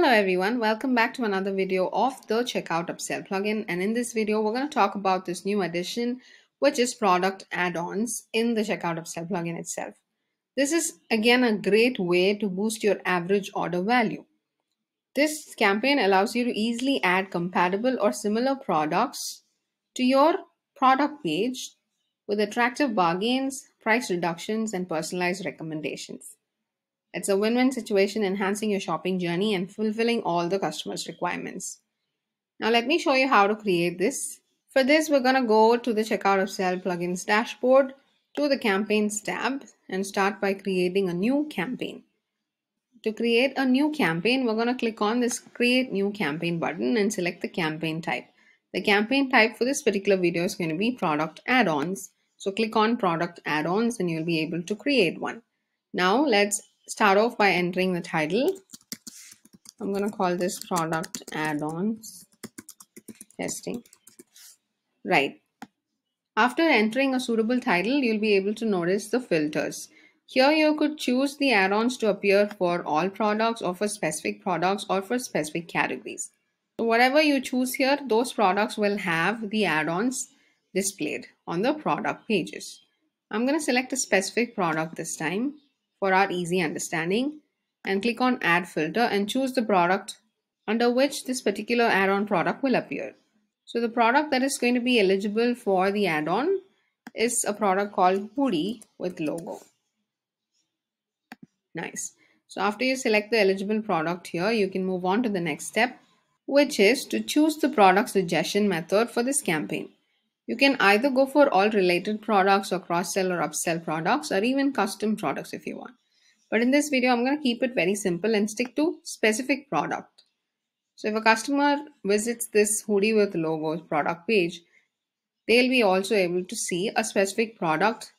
Hello everyone, welcome back to another video of the Checkout Upsell plugin and in this video we're going to talk about this new addition which is product add-ons in the Checkout Upsell plugin itself. This is again a great way to boost your average order value. This campaign allows you to easily add compatible or similar products to your product page with attractive bargains, price reductions and personalized recommendations. It's a win win situation, enhancing your shopping journey and fulfilling all the customer's requirements. Now, let me show you how to create this. For this, we're going to go to the Checkout Upsell plugins dashboard to the campaigns tab and start by creating a new campaign. To create a new campaign, we're going to click on this create new campaign button and select the campaign type. The campaign type for this particular video is going to be product add-ons. So click on product add-ons and you'll be able to create one. Now let's start off by entering the title. I'm going to call this product add-ons testing. Right. After entering a suitable title, you'll be able to notice the filters. Here you could choose the add-ons to appear for all products or for specific products or for specific categories. So whatever you choose here, those products will have the add-ons displayed on the product pages. I'm going to select a specific product this time for our easy understanding and click on add filter and choose the product under which this particular add-on product will appear. So the product that is going to be eligible for the add-on is a product called hoodie with logo. Nice. So after you select the eligible product here, you can move on to the next step, which is to choose the product suggestion method for this campaign. You can either go for all related products or cross-sell or upsell products or even custom products if you want. But in this video, I'm going to keep it very simple and stick to specific product. So if a customer visits this hoodie with logos product page, they'll be also able to see a specific product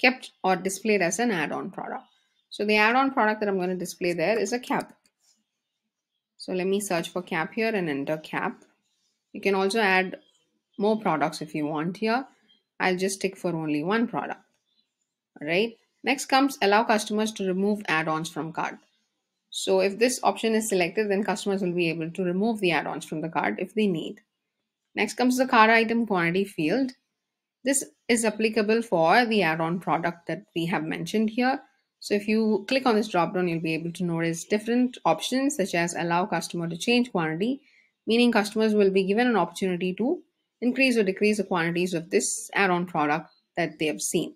kept or displayed as an add-on product. So the add-on product that I'm going to display there is a cap. So let me search for cap here and enter cap. You can also add more products if you want here. I'll just stick for only one product. All right. Next comes allow customers to remove add-ons from cart. So if this option is selected, then customers will be able to remove the add-ons from the cart if they need. Next comes the cart item quantity field. This is applicable for the add-on product that we have mentioned here. So if you click on this drop-down, you'll be able to notice different options such as allow customer to change quantity, meaning customers will be given an opportunity to increase or decrease the quantities of this add-on product that they have seen.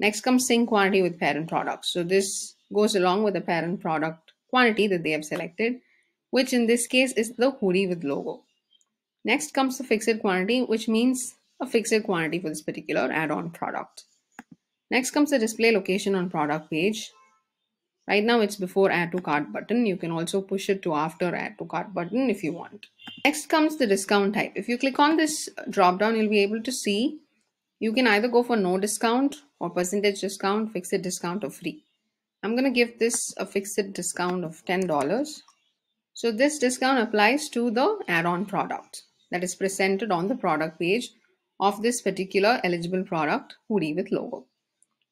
Next comes sync quantity with parent product. So this goes along with the parent product quantity that they have selected, which in this case is the hoodie with logo. Next comes the fixed quantity, which means a fixed quantity for this particular add-on product. Next comes the display location on product page. Right now it's before add to cart button. You can also push it to after add to cart button if you want. Next comes the discount type. If you click on this drop down, you'll be able to see you can either go for no discount or percentage discount, fixed discount or free. I'm going to give this a fixed discount of $10. So this discount applies to the add-on product that is presented on the product page of this particular eligible product hoodie with logo.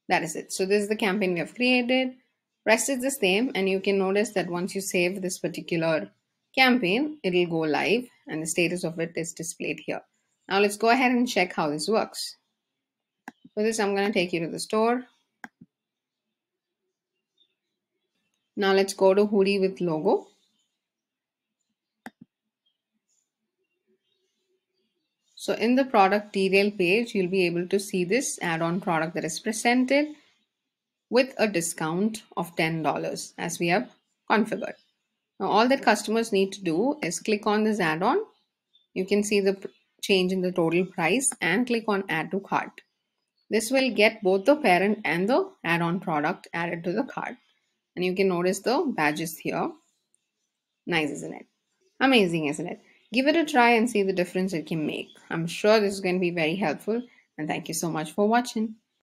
That is it. So this is the campaign we have created. Rest is the same and you can notice that once you save this particular campaign, it will go live and the status of it is displayed here. Now let's go ahead and check how this works. For this, I'm going to take you to the store. Now let's go to hoodie with logo. So in the product detail page, you'll be able to see this add-on product that is presented with a discount of $10 as we have configured. Now all that customers need to do is click on this add-on. You can see the change in the total price and click on add to cart. This will get both the parent and the add-on product added to the cart. And you can notice the badges here. Nice, isn't it? Amazing, isn't it? Give it a try and see the difference it can make. I'm sure this is going to be very helpful. And thank you so much for watching.